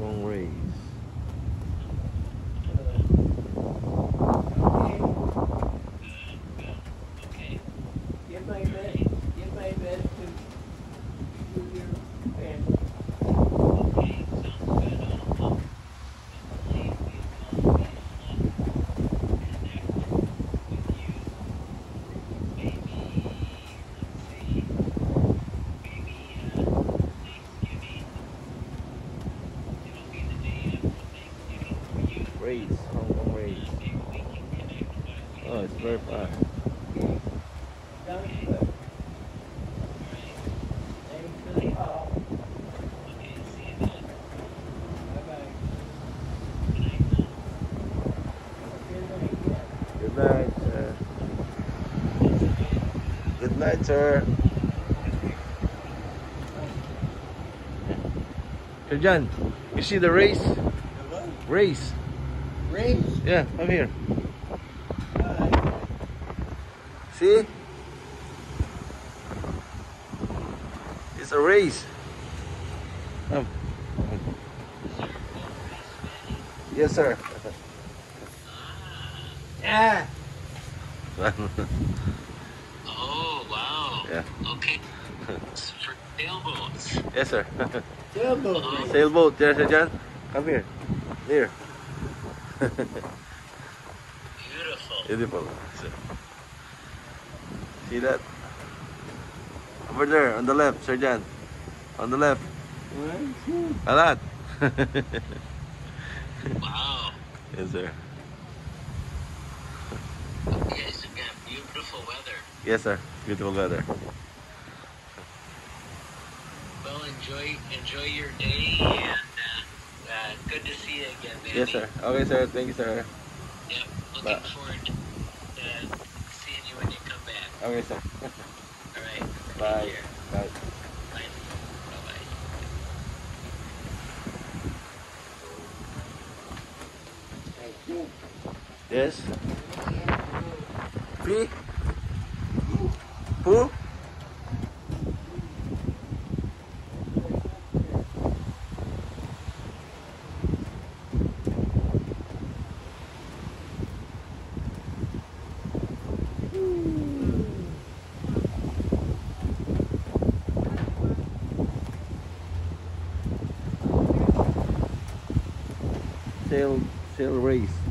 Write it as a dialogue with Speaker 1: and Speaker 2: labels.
Speaker 1: Hong Kong race.
Speaker 2: Okay. Give my
Speaker 1: Race, Hong Kong race. Oh, it's very fast.
Speaker 2: Good.
Speaker 3: Night
Speaker 1: sir. Good night, sir. Sir John, you see the race? Race.
Speaker 2: Race.
Speaker 1: Yeah, come here.
Speaker 2: Bye.
Speaker 1: See? It's a race. Come. Yes, sir.
Speaker 2: Yeah.
Speaker 3: Oh, wow.
Speaker 1: yeah.
Speaker 3: Okay. For sailboats.
Speaker 1: Yes, sir.
Speaker 2: Sailboat.
Speaker 1: Sailboat, yes, Sir John. Come here. There.
Speaker 3: Beautiful.
Speaker 1: Beautiful. Sir. See that? Over there, on the left, Sir John. On the left.
Speaker 2: One.
Speaker 1: A lot.
Speaker 3: Wow.
Speaker 1: yes, sir.
Speaker 3: Okay, so we got beautiful weather.
Speaker 1: Yes, sir. Beautiful weather.
Speaker 3: Well, enjoy enjoy your day, and good to see you again, man.
Speaker 1: Yes, sir. Okay, sir. Thank you, sir.
Speaker 3: Yep. Looking
Speaker 1: Bye.
Speaker 3: forward to seeing you when you come back.
Speaker 1: Okay, sir.
Speaker 3: All right.
Speaker 1: Bye. Bye.
Speaker 3: Bye. Bye.
Speaker 2: Thank you.
Speaker 1: Yes. P. Poo. Sail, sail race.